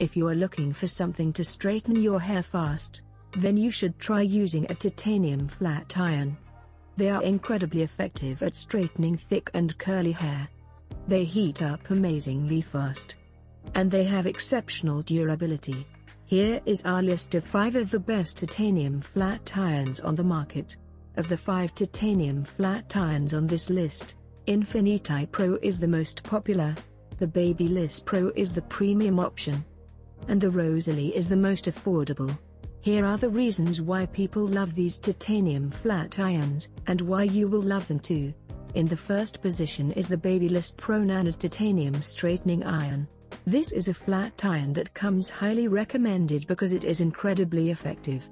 If you are looking for something to straighten your hair fast, then you should try using a titanium flat iron. They are incredibly effective at straightening thick and curly hair. They heat up amazingly fast. And they have exceptional durability. Here is our list of 5 of the best titanium flat irons on the market. Of the 5 titanium flat irons on this list, Infiniti Pro is the most popular, the Babyliss Pro is the premium option, and the Rosily is the most affordable. Here are the reasons why people love these titanium flat irons, and why you will love them too. In the first position is the Babyliss Pro Nano Titanium Straightening Iron. This is a flat iron that comes highly recommended because it is incredibly effective.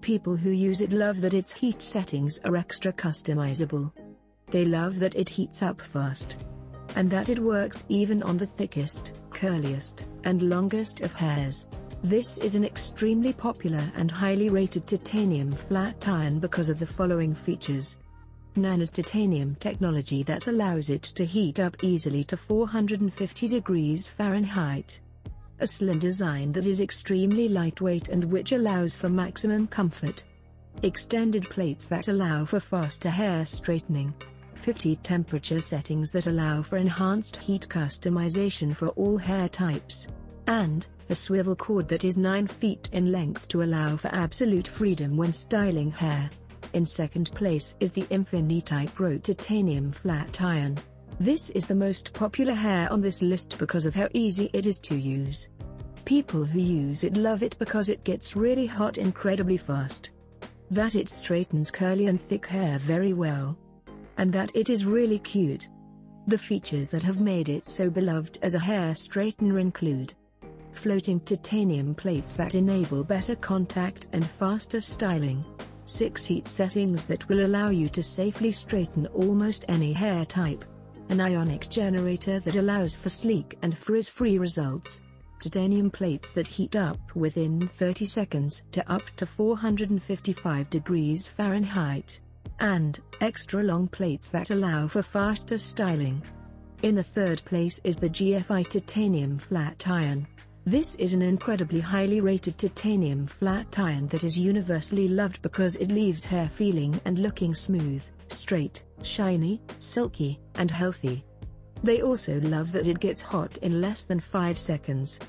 People who use it love that its heat settings are extra customizable. They love that it heats up fast. And that it works even on the thickest, curliest, and longest of hairs. This is an extremely popular and highly rated titanium flat iron because of the following features. Nanotitanium technology that allows it to heat up easily to 450 degrees Fahrenheit. A slim design that is extremely lightweight and which allows for maximum comfort. Extended plates that allow for faster hair straightening. 50 temperature settings that allow for enhanced heat customization for all hair types. And, a swivel cord that is 9 feet in length to allow for absolute freedom when styling hair. In second place is the Infiniti Pro Titanium Flat Iron. This is the most popular hair on this list because of how easy it is to use. People who use it love it because it gets really hot incredibly fast. That it straightens curly and thick hair very well and that it is really cute. The features that have made it so beloved as a hair straightener include floating titanium plates that enable better contact and faster styling, 6 heat settings that will allow you to safely straighten almost any hair type, an ionic generator that allows for sleek and frizz-free results, titanium plates that heat up within 30 seconds to up to 455 degrees Fahrenheit, and extra long plates that allow for faster styling. In the third place is the GFI Titanium Flat Iron. This is an incredibly highly rated titanium flat iron that is universally loved because it leaves hair feeling and looking smooth, straight, shiny, silky, and healthy. They also love that it gets hot in less than 5 seconds.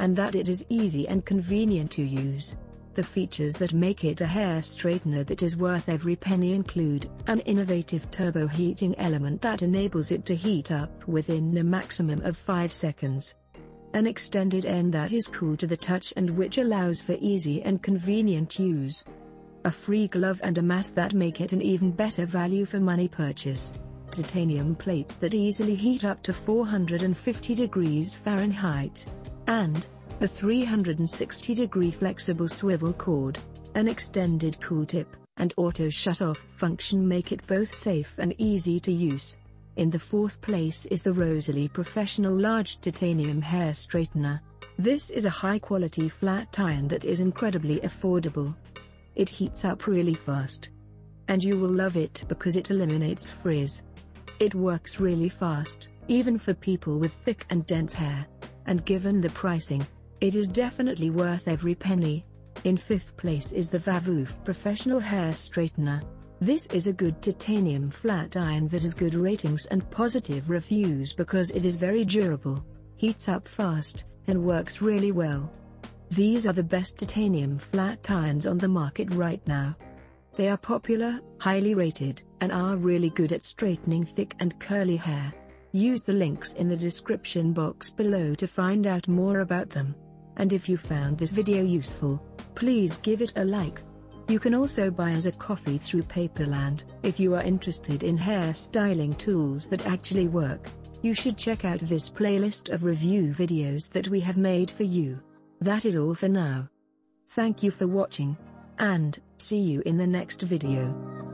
And that it is easy and convenient to use. The features that make it a hair straightener that is worth every penny include, an innovative turbo heating element that enables it to heat up within a maximum of 5 seconds. An extended end that is cool to the touch and which allows for easy and convenient use. A free glove and a mat that make it an even better value for money purchase. Titanium plates that easily heat up to 450 degrees Fahrenheit. And, a 360-degree flexible swivel cord, an extended cool tip, and auto shut-off function make it both safe and easy to use. In the fourth place is the Rosily Professional Large Titanium Hair Straightener. This is a high-quality flat iron that is incredibly affordable. It heats up really fast. And you will love it because it eliminates frizz. It works really fast, even for people with thick and dense hair. And given the pricing, it is definitely worth every penny. In fifth place is the Vavoov Professional Hair Straightener. This is a good titanium flat iron that has good ratings and positive reviews because it is very durable, heats up fast, and works really well. These are the best titanium flat irons on the market right now. They are popular, highly rated, and are really good at straightening thick and curly hair. Use the links in the description box below to find out more about them. And if you found this video useful, please give it a like. You can also buy us a coffee through Paperland. If you are interested in hair styling tools that actually work, you should check out this playlist of review videos that we have made for you. That is all for now. Thank you for watching. And, see you in the next video.